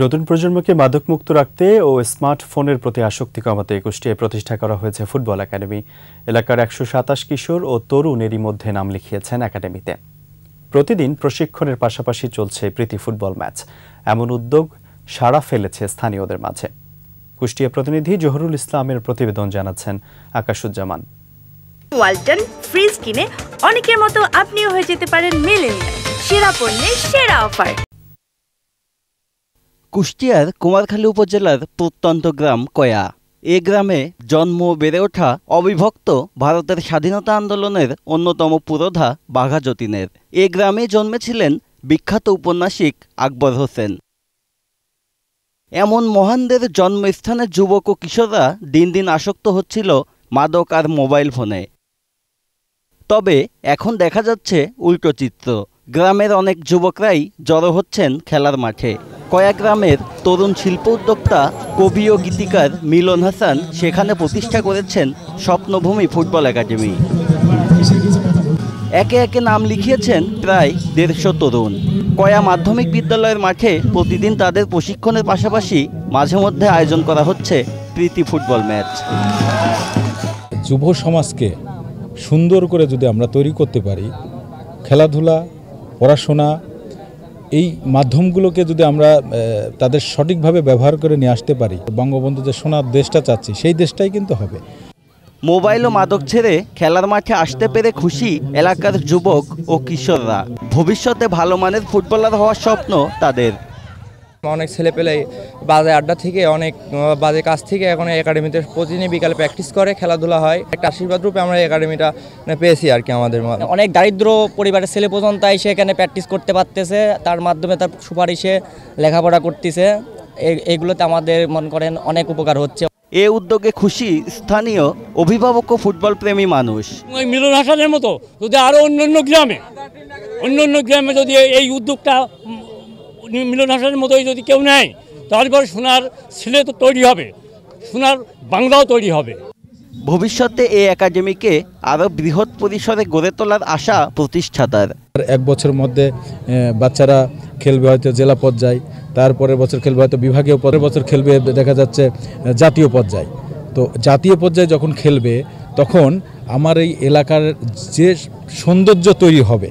নতুন প্রজন্মকে মাদকমুক্ত রাখতে ও স্মার্টফোনের প্রতি আসক্তি কমাতে কুষ্টিয়ায় প্রতিষ্ঠা করা হয়েছে ফুটবল একাডেমি। এলাকার একশো সাতাশ কিশোর ও তরুণ এরই মধ্যে নাম লিখিয়েছেন একাডেমিতে। প্রতিদিন প্রশিক্ষণের পাশাপাশি চলছে প্রীতি ফুটবল ম্যাচ। এমন উদ্যোগ সাড়া ফেলেছে স্থানীয়দের মাঝে। কুষ্টিয়া প্রতিনিধি জহরুল ইসলামের প্রতিবেদন জানাচ্ছেন আকাশুজ্জামান। ওয়ালটন ফ্রিজ কিনে অনেকের মতো আপনিও হয়ে যেতে পারেন মিলেনিয়াল। সেরা পণ্যের সেরা অফার। কুষ্টিয়ার কুমারখালী উপজেলার প্রত্যন্ত গ্রাম কয়া। এ গ্রামে জন্ম বেড়ে ওঠা অবিভক্ত ভারতের স্বাধীনতা আন্দোলনের অন্যতম পুরোধা বাঘা যতীনের। এ গ্রামে জন্মেছিলেন বিখ্যাত উপন্যাসিক আকবর হোসেন। এমন মহানদের জন্মস্থানের যুবক ও কিশোররা দিন দিন আসক্ত হচ্ছিল মাদক আর মোবাইল ফোনে। তবে এখন দেখা যাচ্ছে উল্টো চিত্র। গ্রামের অনেক যুবকরাই জড়ো হচ্ছেন খেলার মাঠে। কয়া গ্রামের তরুণ শিল্প উদ্যোক্তা, কবি ও গীতিকার মিলন হাসান সেখানে প্রতিষ্ঠা করেছেন স্বপ্নভূমি ফুটবল একাডেমি। একে একে নাম লিখিয়েছেন প্রায় দেড়শো তরুণ। কয়া মাধ্যমিক বিদ্যালয়ের মাঠে প্রতিদিন তাদের প্রশিক্ষণের পাশাপাশি মাঝে মধ্যে আয়োজন করা হচ্ছে প্রীতি ফুটবল ম্যাচ। যুব সমাজকে সুন্দর করে যদি আমরা তৈরি করতে পারি, খেলাধুলা, পড়াশোনা এই মাধ্যমগুলোকে যদি আমরা তাদের সঠিকভাবে ব্যবহার করে নিয়ে আসতে পারি, বঙ্গবন্ধু যে সোনার দেশটা চাচ্ছি, সেই দেশটাই কিন্তু হবে। মোবাইল ও মাদক ছেড়ে খেলার মাঠে আসতে পেরে খুশি এলাকার যুবক ও কিশোররা। ভবিষ্যতে ভালো মানের ফুটবলার হওয়ার স্বপ্ন তাদের। অনেক ছেলে পেলে বাজে আড্ডা থেকে অনেক বাজে কাজ থেকে এখন এই একাডেমিতে প্রতিদিনই বিকালে প্র্যাকটিস করে খেলাধুলা হয়। একটা আশীর্বাদ রূপে আমরা এই একাডেমিটা মানে পেয়েছি আর কি আমাদের অনেক দারিদ্র পরিবারের ছেলে পর্যন্ত এসে এখানে প্র্যাকটিস করতে পারতেছে তার মাধ্যমে তার সুপারিশে লেখাপড়া করতেছে। এ- এগুলোতে আমাদের মনে করেন অনেক উপকার হচ্ছে। এ উদ্যোগে খুশি স্থানীয় অভিভাবক ও ফুটবল প্রেমী মানুষ। ওই মিলন হাসানের মতো যদি আরও অন্য অন্য গ্রামে অন্য অন্য গ্রামে যদি এই- উদ্যোগটা মিলন হাসানের মতোই যদি কেউ নেয় তাহলে পরে সোনার ছেলে তো তৈরি হবে সোনার বাংলাও তৈরি হবে। ভবিষ্যতে এই একাডেমিকে আরও বৃহৎ পরিসরে গড়ে তোলার আশা প্রতিষ্ঠাতার। আর এক বছরের মধ্যে বাচ্চারা খেলবে হয়তো জেলা পর্যায়ে তারপরের বছর খেলবে হয়তো বিভাগীয় পরের বছর খেলবে দেখা যাচ্ছে জাতীয় পর্যায়ে। তো জাতীয় পর্যায়ে যখন খেলবে তখন আমার এই এলাকার যে সৌন্দর্য তৈরি হবে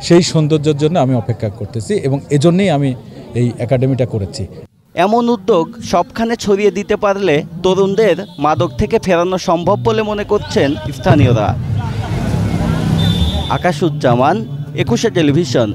সেই সৌন্দর্যের জন্য আমি অপেক্ষা করতেছি এবং এজন্যই আমি এই একাডেমিটা করেছি। এমন উদ্যোগ সবখানে ছড়িয়ে দিতে পারলে তরুণদের মাদক থেকে ফেরানো সম্ভব বলে মনে করছেন স্থানীয়রা। আকাশুজ্জামান একুশে টেলিভিশন।